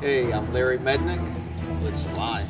Hey, I'm Larry Mednick. Let's fly.